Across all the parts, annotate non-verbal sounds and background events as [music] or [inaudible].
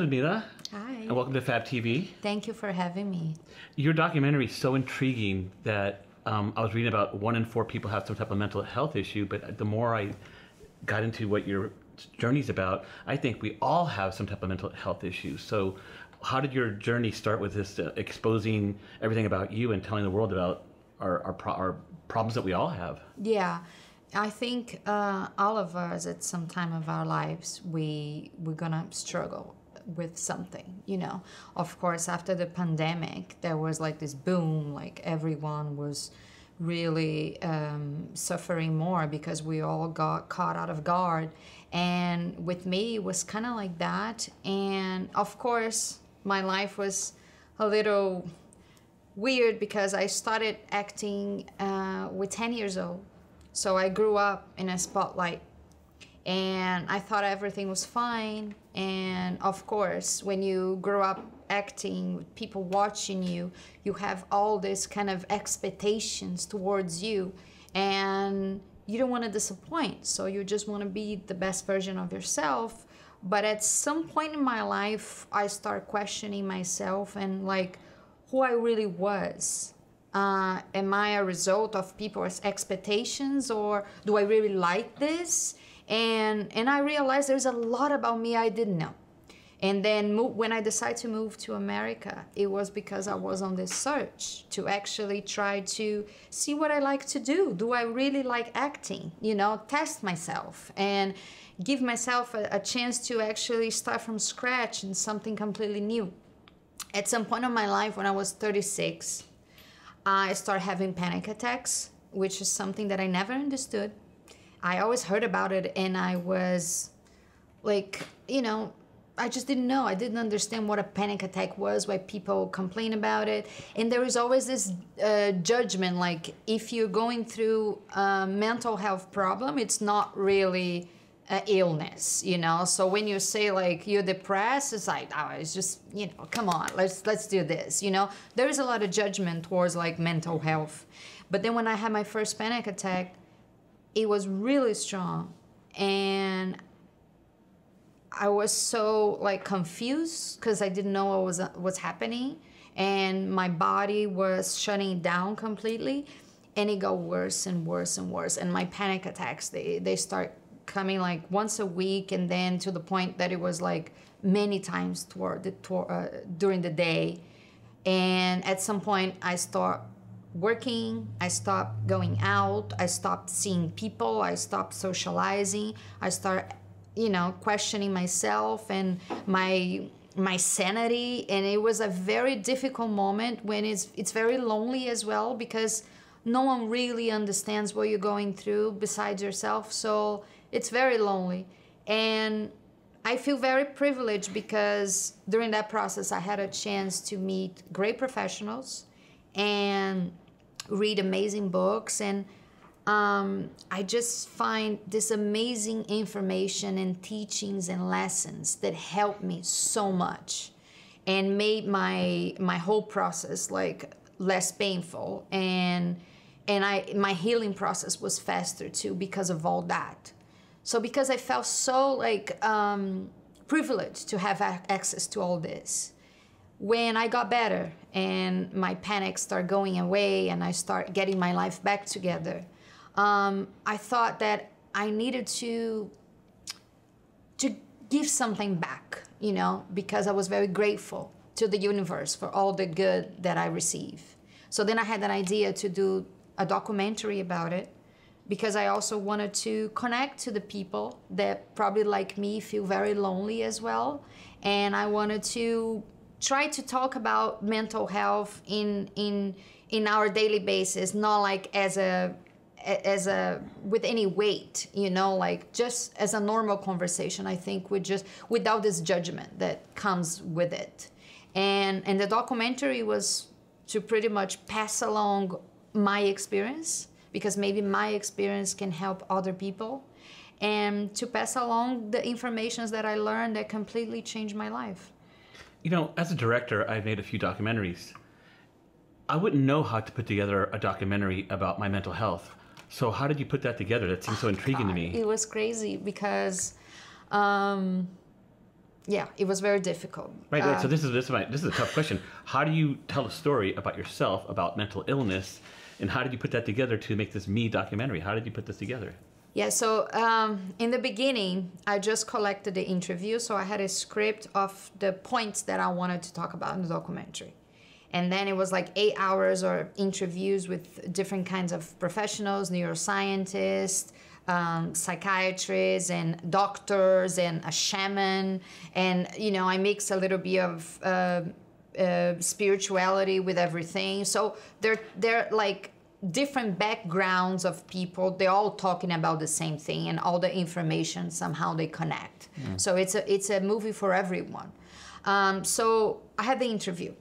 Ludmila. Hi. And welcome to Fab TV. Thank you for having me. Your documentary is so intriguing that um, I was reading about one in four people have some type of mental health issue, but the more I got into what your journey's about, I think we all have some type of mental health issue. So, how did your journey start with this uh, exposing everything about you and telling the world about our, our, pro- our problems that we all have? Yeah. I think uh, all of us at some time of our lives we we're gonna struggle with something you know? Of course after the pandemic there was like this boom like everyone was really um, suffering more because we all got caught out of guard. And with me it was kind of like that. And of course my life was a little weird because i started acting uh, with 10 years old. So I grew up in a spotlight and I thought everything was fine. And of course, when you grow up acting people watching you, you have all this kind of expectations towards you and you don't want to disappoint. So you just want to be the best version of yourself. But at some point in my life, I start questioning myself and like who I really was uh, am I a result of people's expectations or do I really like this? And and I realized there's a lot about me I didn't know. And then when I decided to move to America, it was because I was on this search to actually try to see what I like to do. Do I really like acting? You know, test myself and give myself a, a chance to actually start from scratch in something completely new. At some point in my life, when I was 36, I started having panic attacks, which is something that I never understood. I always heard about it and I was like, you know, I just didn't know. I didn't understand what a panic attack was, why people complain about it. And there is always this uh, judgment like, if you're going through a mental health problem, it's not really uh, illness you know so when you say like you're depressed it's like oh it's just you know come on let's let's do this you know there is a lot of judgment towards like mental health but then when i had my first panic attack it was really strong. And i was so like confused because i didn't know what was what's happening. And my body was shutting down completely. And it got worse and worse and worse. And my panic attacks they, they start coming like once a week and then to the point that it was like many times toward the toward, uh, during the day. And at some point i start working i stopped going out i stopped seeing people i stopped socializing i start you know questioning myself and my my sanity and it was a very difficult moment when it's it's very lonely as well because no one really understands what you're going through besides yourself so it's very lonely. And I feel very privileged because during that process, I had a chance to meet great professionals and read amazing books. And um, I just find this amazing information and teachings and lessons that helped me so much and made my my whole process like less painful and and I my healing process was faster too because of all that. So because I felt so like um, privileged to have access to all this, when I got better and my panic started going away and I start getting my life back together, um, I thought that I needed to to give something back, you know, because I was very grateful to the universe for all the good that I receive. So then I had an idea to do a documentary about it because I also wanted to connect to the people that probably like me feel very lonely as well. And I wanted to try to talk about mental health in in in our daily basis, not like as a as a with any weight you know like just as a normal conversation i think with just without this judgment that comes with it and and the documentary was to pretty much pass along my experience because maybe my experience can help other people and to pass along the informations that I learned that completely changed my life. You know, as a director, I've made a few documentaries. I wouldn't know how to put together a documentary about my mental health. So how did you put that together? That seems so intriguing God, to me. It was crazy because um, yeah, it was very difficult. Right. Uh, so this is this is my, this is a tough question. How do you tell a story about yourself about mental illness, and how did you put that together to make this me documentary? How did you put this together? Yeah, so um, in the beginning, I just collected the interview. So I had a script of the points that I wanted to talk about in the documentary. And then it was like eight hours or interviews with different kinds of professionals, neuroscientists, um, psychiatrists, and doctors, and a shaman. And, you know, I mix a little bit of uh, uh, spirituality with everything. So they're, they're like, different backgrounds of people they're all talking about the same thing and all the information somehow they connect. So it's a it's a movie for everyone. Um, so i had the interview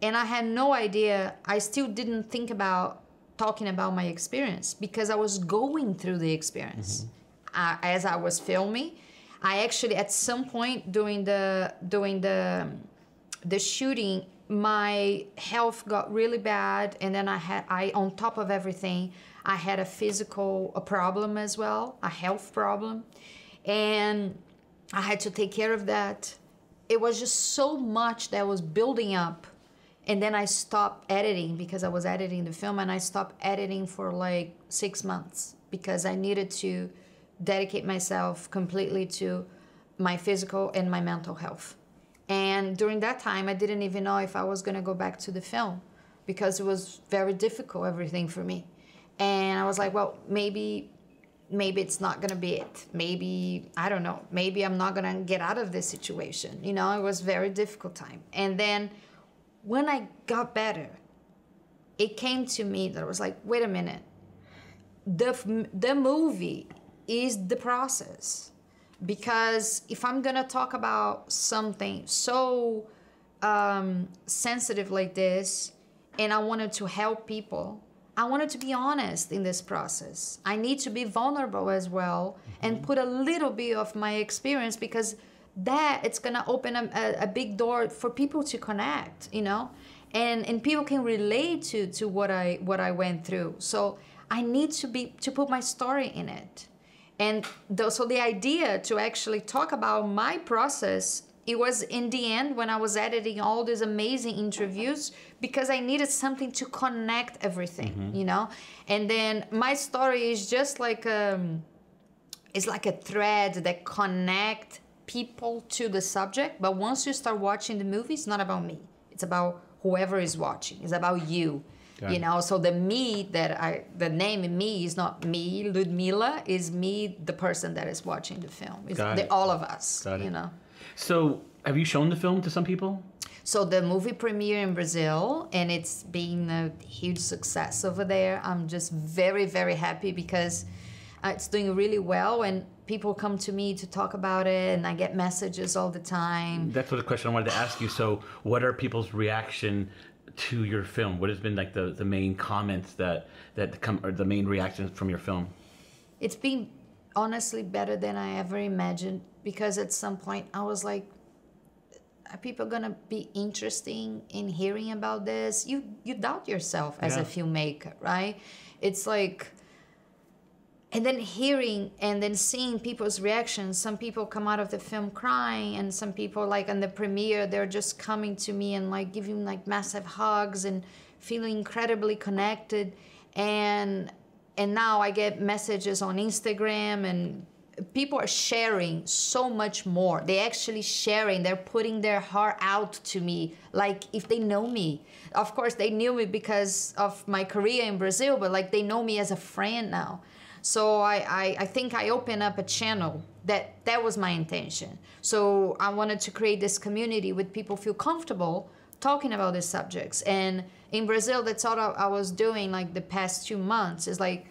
and i had no idea i still didn't think about talking about my experience because i was going through the experience. Uh, as i was filming i actually at some point during the during the the shooting my health got really bad and then i had i on top of everything i had a physical a problem as well a health problem. And i had to take care of that. It was just so much that was building up and then i stopped editing because i was editing the film and i stopped editing for like six months because i needed to dedicate myself completely to my physical and my mental health and during that time, I didn't even know if I was going to go back to the film because it was very difficult, everything for me. And I was like, well, maybe maybe it's not going to be it. Maybe, I don't know, maybe I'm not going to get out of this situation. You know, it was very difficult time. And then when I got better, it came to me that I was like, wait a minute. The, the movie is the process because if I'm gonna talk about something so um, sensitive like this, and I wanted to help people, I wanted to be honest in this process. I need to be vulnerable as well and put a little bit of my experience because that it's gonna open a, a, a big door for people to connect, you know, and and people can relate to to what I what I went through. So I need to be to put my story in it and the, so the idea to actually talk about my process it was in the end when i was editing all these amazing interviews because i needed something to connect everything mm-hmm. you know? And then my story is just like um it's like a thread that connect people to the subject but once you start watching the movie it's not about me. It's about whoever is watching. It's about you Got you it. know, so the me that I, the name me is not me, Ludmila, is me, the person that is watching the film. It's the, all of us, Got you it. know. So, have you shown the film to some people? So the movie premiere in Brazil, and it's been a huge success over there. I'm just very, very happy because uh, it's doing really well, and people come to me to talk about it, and I get messages all the time. That's what the question I wanted to ask you. So, what are people's reaction to your film? What has been like the, the main comments that that come or the main reactions from your film? It's been honestly better than I ever imagined because at some point I was like, are people gonna be interesting in hearing about this? You you doubt yourself as yeah. a filmmaker, right? It's like and then hearing and then seeing people's reactions. Some people come out of the film crying and some people like on the premiere they're just coming to me and like giving like massive hugs and feeling incredibly connected. And and now i get messages on instagram and people are sharing so much more. They actually sharing they're putting their heart out to me like if they know me. Of course they knew me because of my career in brazil but like they know me as a friend now so I, I, I think I opened up a channel that that was my intention. So I wanted to create this community with people feel comfortable talking about these subjects. And in Brazil, that's all I was doing like the past two months is like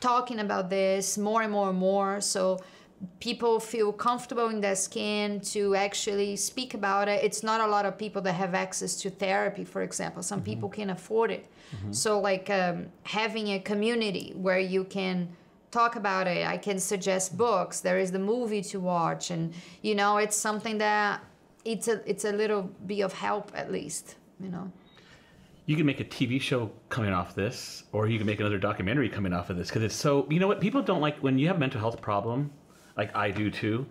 talking about this more and more and more. So people feel comfortable in their skin to actually speak about it. It's not a lot of people that have access to therapy, for example. Some mm-hmm. people can afford it. Mm-hmm. So like um, having a community where you can talk about it. I can suggest books. There is the movie to watch, and you know, it's something that it's a it's a little bit of help at least. You know. You can make a TV show coming off this, or you can make another documentary coming off of this because it's so. You know what? People don't like when you have a mental health problem, like I do too.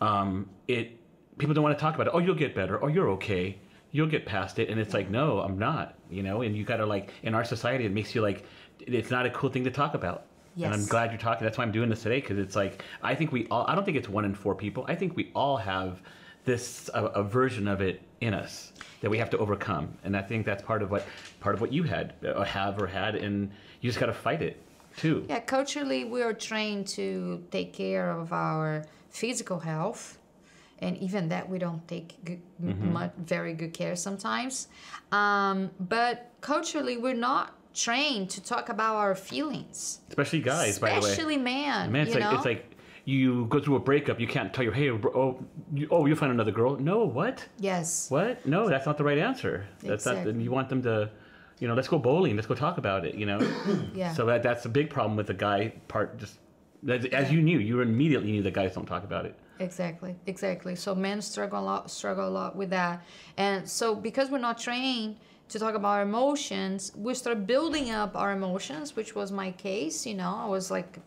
Um, it people don't want to talk about it. Oh, you'll get better. Oh, you're okay. You'll get past it. And it's like, no, I'm not. You know. And you got to like in our society, it makes you like it's not a cool thing to talk about. And I'm glad you're talking. That's why I'm doing this today because it's like I think we all. I don't think it's one in four people. I think we all have this a, a version of it in us that we have to overcome. And I think that's part of what part of what you had uh, have or had, and you just got to fight it too. Yeah, culturally, we are trained to take care of our physical health, and even that we don't take good, much, very good care sometimes. Um, but culturally, we're not trained to talk about our feelings, Especially guys, by the way. especially man. Man, it's you like know? it's like you go through a breakup. You can't tell your hey, oh, you, oh, you'll find another girl. No, what? yes, What? No, that's not the right answer. That's not. Exactly. You want them to, you know, let's go bowling. Let's go talk about it. You know. [coughs] yeah, So that that's a big problem with the guy part. Just as, as you knew, you immediately knew that guys don't talk about it. Exactly, exactly. So men struggle a lot, struggle a lot with that, and so because we're not trained to talk about our emotions, we start building up our emotions, which was my case. You know, I was like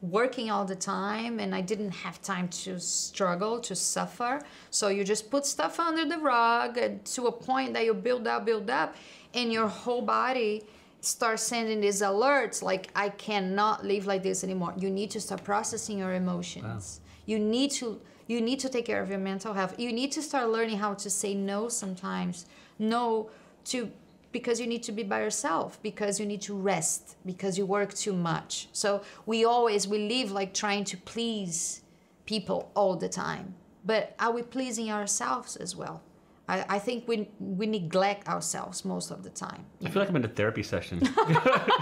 working all the time, and I didn't have time to struggle, to suffer. So you just put stuff under the rug uh, to a point that you build up, build up, and your whole body starts sending these alerts like i cannot live like this anymore you need to start processing your emotions you need to you need to take care of your mental health you need to start learning how to say no sometimes no to because you need to be by yourself because you need to rest because you work too much so we always we live like trying to please people all the time but are we pleasing ourselves as well i, I think we we neglect ourselves most of the time I feel like I'm in a therapy session. [laughs]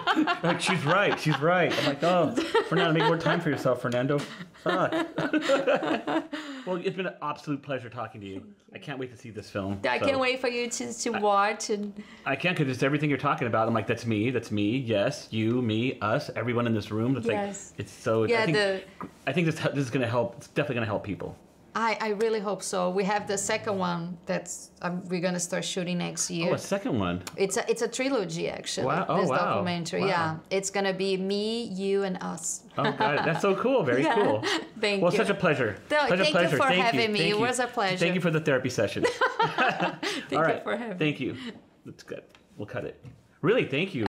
[laughs] like she's right. She's right. I'm like, oh, Fernando, make more time for yourself, Fernando. Fuck. [laughs] well, it's been an absolute pleasure talking to you. I can't wait to see this film. I So- can't wait for you to, to watch and I can't because it's everything you're talking about. I'm like, that's me, that's me, yes, you, me, us, everyone in this room. It's Yes. like, it's so. Yeah, I think, the- I think this this is gonna help. It's definitely gonna help people. I, I really hope so. We have the second one that's um, we're gonna start shooting next year. Oh, a second one. it's a it's a trilogy actually. Wow. Oh, this wow. documentary, Wow. yeah. It's gonna be me, you, and us. Oh, it. That's so cool. Very [laughs] Yeah. cool. [laughs] Thank well, you. Well, such a pleasure. No, such a thank you pleasure. for thank having you. me. Thank It you. was a pleasure. Thank you for the therapy session. [laughs] Thank All right. you for having me. Thank you. That's good. We'll cut it. Really, thank you.